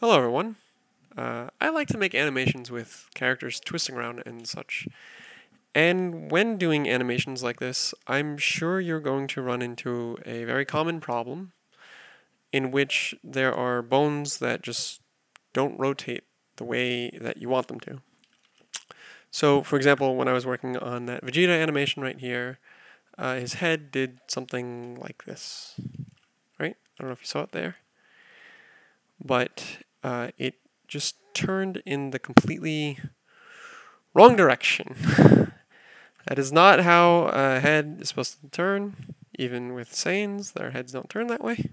Hello, everyone. Uh, I like to make animations with characters twisting around and such. And when doing animations like this, I'm sure you're going to run into a very common problem in which there are bones that just don't rotate the way that you want them to. So, for example, when I was working on that Vegeta animation right here, uh, his head did something like this, right? I don't know if you saw it there, but uh, it just turned in the completely wrong direction. that is not how a head is supposed to turn. Even with Saiyans, their heads don't turn that way.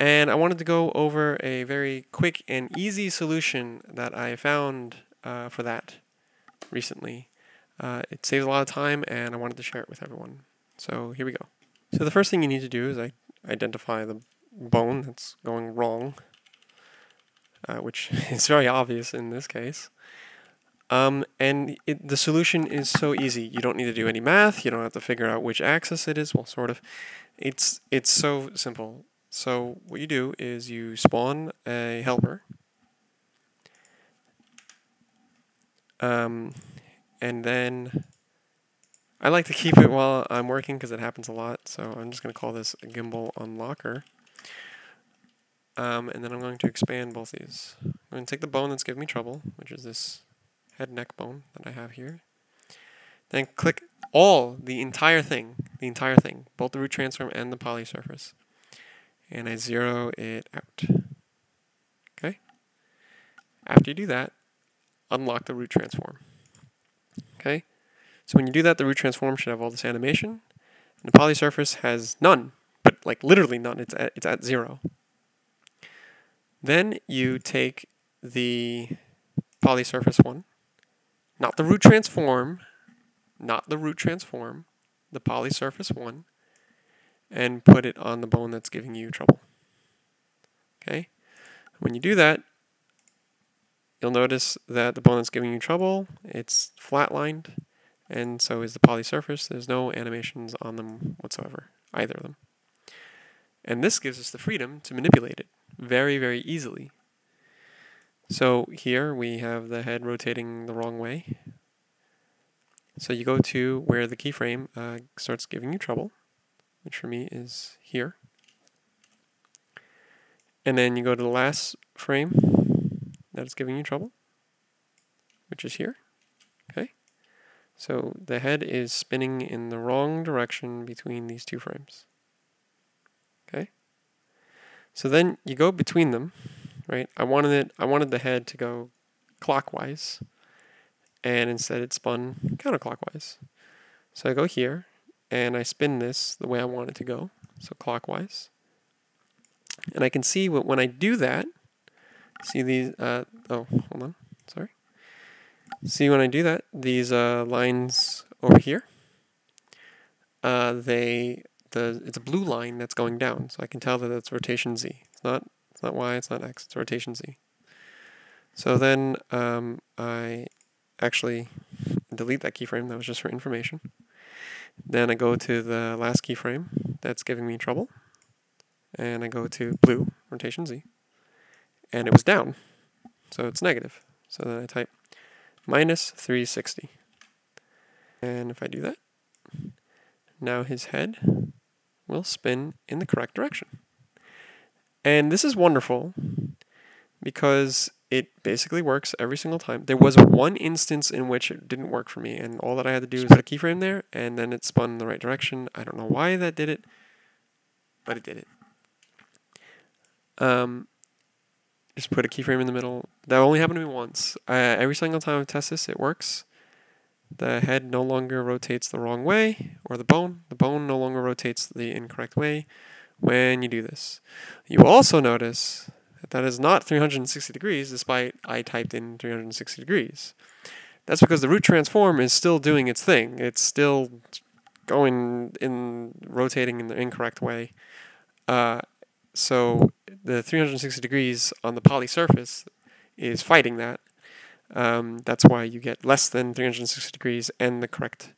And I wanted to go over a very quick and easy solution that I found uh, for that recently. Uh, it saves a lot of time, and I wanted to share it with everyone. So here we go. So the first thing you need to do is I identify the bone that's going wrong, uh, which is very obvious in this case. Um, and it, the solution is so easy. You don't need to do any math. You don't have to figure out which axis it is. Well, sort of. It's it's so simple. So what you do is you spawn a helper. Um, and then I like to keep it while I'm working because it happens a lot. So I'm just going to call this gimbal unlocker. Um, and then I'm going to expand both these. I'm going to take the bone that's giving me trouble, which is this head neck bone that I have here. Then click all, the entire thing, the entire thing, both the root transform and the poly surface and I zero it out. Okay? After you do that, unlock the root transform. Okay? So when you do that, the root transform should have all this animation, and the poly surface has none, but like literally none. It's at, it's at zero. Then you take the polysurface one, not the root transform, not the root transform, the polysurface one, and put it on the bone that's giving you trouble. Okay? When you do that, you'll notice that the bone that's giving you trouble, it's flatlined, and so is the polysurface. There's no animations on them whatsoever, either of them. And this gives us the freedom to manipulate it very, very easily. So here we have the head rotating the wrong way. So you go to where the keyframe uh, starts giving you trouble which for me is here. And then you go to the last frame that is giving you trouble, which is here. Okay. So the head is spinning in the wrong direction between these two frames. Okay. So then you go between them, right? I wanted it I wanted the head to go clockwise and instead it spun counterclockwise. So I go here and I spin this the way I want it to go, so clockwise. And I can see what when I do that, see these, uh, oh, hold on, sorry. See when I do that, these uh, lines over here, uh, they, the, it's a blue line that's going down, so I can tell that that's rotation Z. It's not, it's not Y, it's not X, it's rotation Z. So then um, I actually delete that keyframe, that was just for information. Then I go to the last keyframe that's giving me trouble. And I go to blue, rotation Z. And it was down. So it's negative. So then I type minus 360. And if I do that, now his head will spin in the correct direction. And this is wonderful because it basically works every single time. There was one instance in which it didn't work for me, and all that I had to do was put a keyframe there, and then it spun in the right direction. I don't know why that did it, but it did it. Um, just put a keyframe in the middle. That only happened to me once. Every single time I test this, it works. The head no longer rotates the wrong way, or the bone. The bone no longer rotates the incorrect way when you do this. You will also notice that that is not 360 degrees despite I typed in 360 degrees. That's because the root transform is still doing its thing. It's still going in rotating in the incorrect way. Uh, so the 360 degrees on the poly surface is fighting that. Um, that's why you get less than 360 degrees and the correct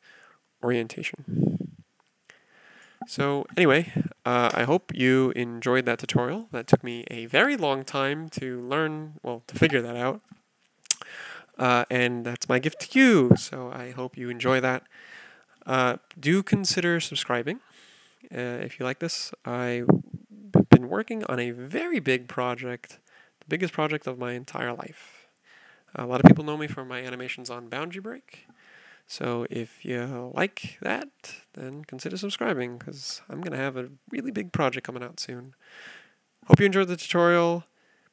orientation. So anyway, uh, I hope you enjoyed that tutorial. That took me a very long time to learn, well, to figure that out. Uh, and that's my gift to you. So I hope you enjoy that. Uh, do consider subscribing uh, if you like this. I've been working on a very big project, the biggest project of my entire life. A lot of people know me for my animations on Boundary Break. So if you like that, then consider subscribing because I'm going to have a really big project coming out soon. Hope you enjoyed the tutorial.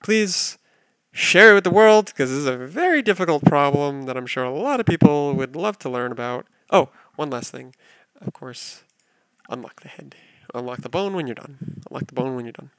Please share it with the world because this is a very difficult problem that I'm sure a lot of people would love to learn about. Oh, one last thing. Of course, unlock the head. Unlock the bone when you're done. Unlock the bone when you're done.